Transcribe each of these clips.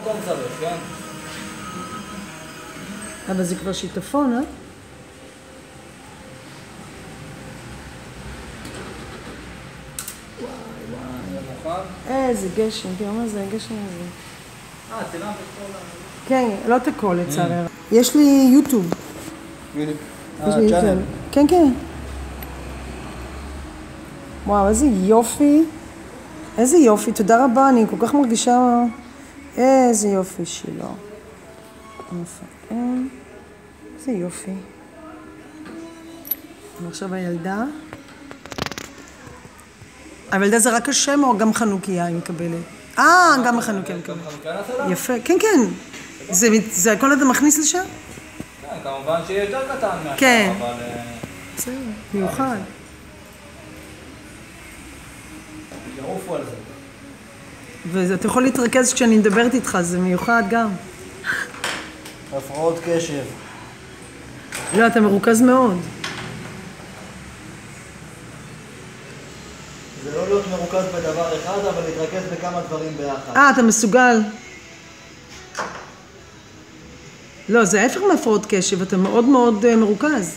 מקום צריך, כן? אבל זה כבר שיטפון, אה? איזה גשם, תראה מה זה הגשם הזה. אה, צילמת את כל ה... כן, לא את הכל לצערי. יש לי יוטיוב. יש לי יוטיוב. כן, כן. וואו, איזה יופי. איזה יופי, תודה רבה, אני כל כך מרגישה... איזה יופי שלו. מפעם. איזה יופי. ועכשיו הילדה. הילדה זה רק השם או גם חנוכיה היא מקבלת? אה, גם החנוכיה מקבלת. נעשה לה? יפה, כן, כן. זה, זה הכל אתה מכניס לשם? כן, כמובן שיהיה יותר קטן מהשאר, כן. אבל... אה, בסדר, מיוחד. יעופו על זה. ואתה יכול להתרכז כשאני מדברת איתך, זה מיוחד גם. הפרעות קשב. לא, אתה מרוכז מאוד. זה לא להיות מרוכז בדבר אחד, אבל להתרכז בכמה דברים ביחד. אה, אתה מסוגל. לא, זה ההפך מהפרעות קשב, אתה מאוד מאוד אה, מרוכז.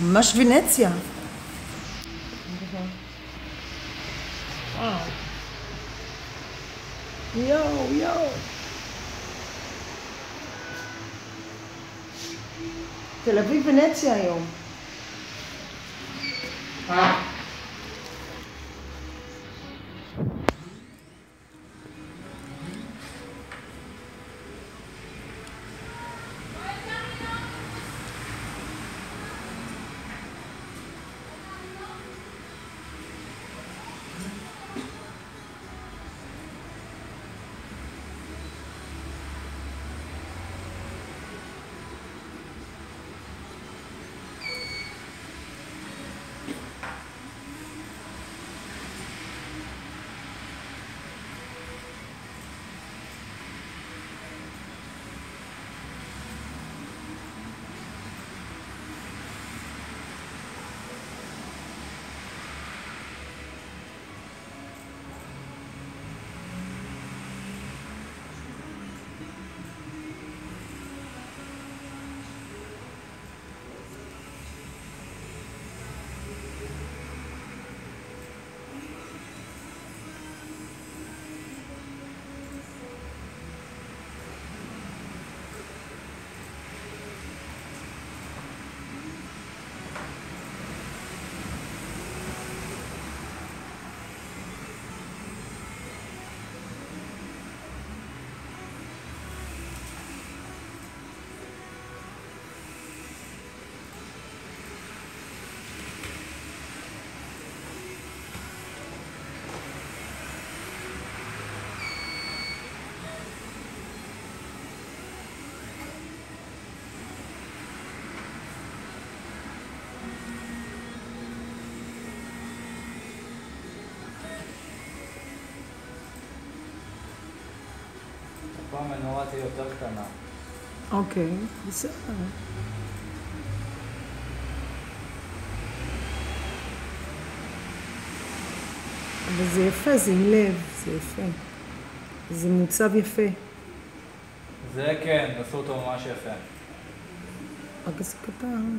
ממש ונציה. יואו, יואו. תל אביב ונציה היום. הפעם המנורה תהיה יותר קטנה. אוקיי, בסדר. אבל זה יפה, זה עם לב, זה יפה. זה מוצב יפה. זה כן, עשו אותו ממש יפה. רק זה קטן.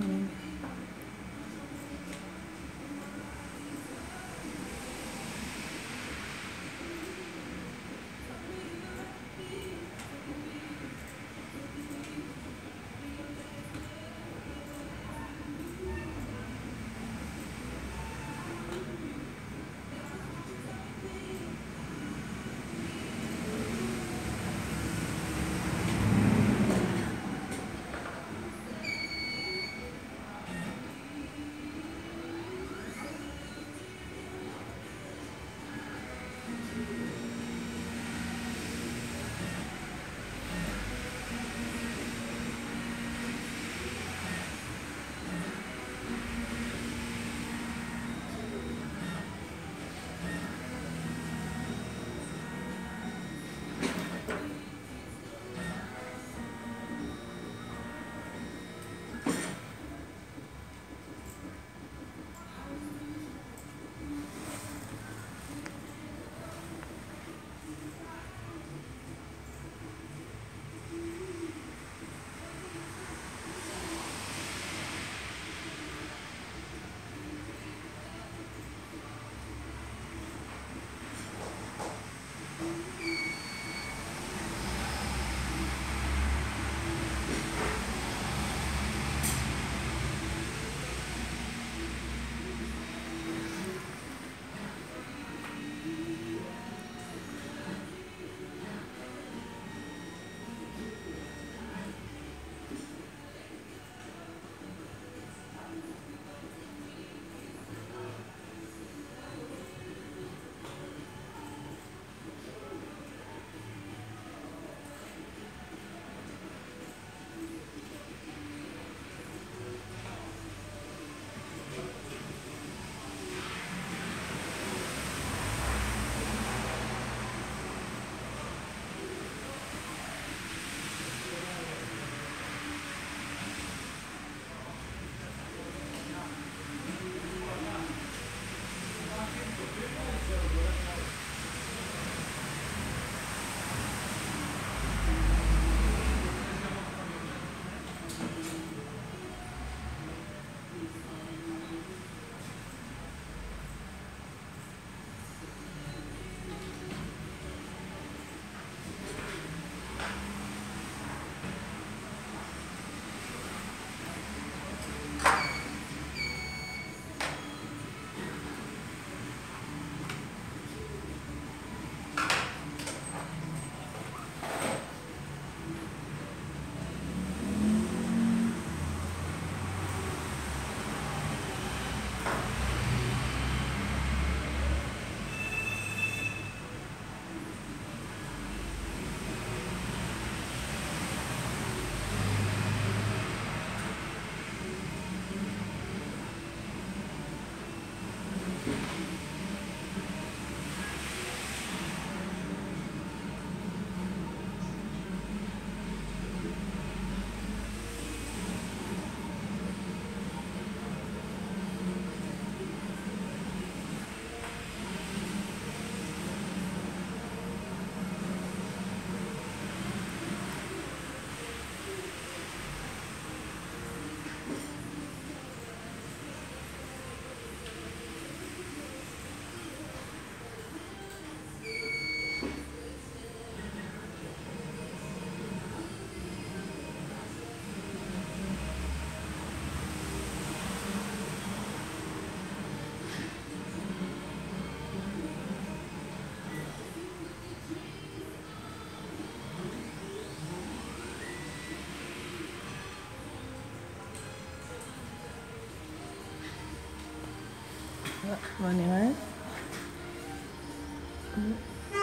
בוא נראה.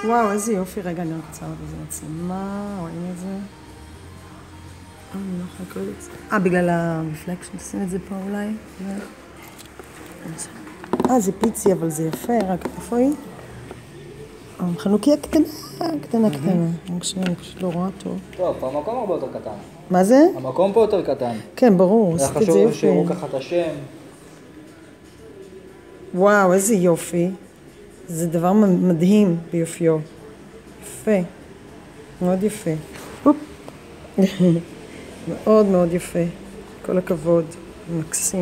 וואו, איזה יופי. רגע, אני רק רוצה עוד איזה מצלמה, רואים את זה? אה, אני לא יכולה לקרוא את זה. אה, בגלל הרפלקשן, נשים את זה פה אולי. אה, זה פיצי, אבל זה יפה, רק איפה היא? אה, חנוכיה קטנה, קטנה, קטנה. רק שנייה, אני פשוט לא רואה טוב. טוב, המקום הרבה יותר קטן. מה זה? המקום פה יותר קטן. כן, ברור, עשית את זה חשוב יופי. שיראו ככה את השם. וואו, איזה יופי. זה דבר מדהים ביופיו. יפה. מאוד יפה. מאוד מאוד יפה. כל הכבוד. מקסים.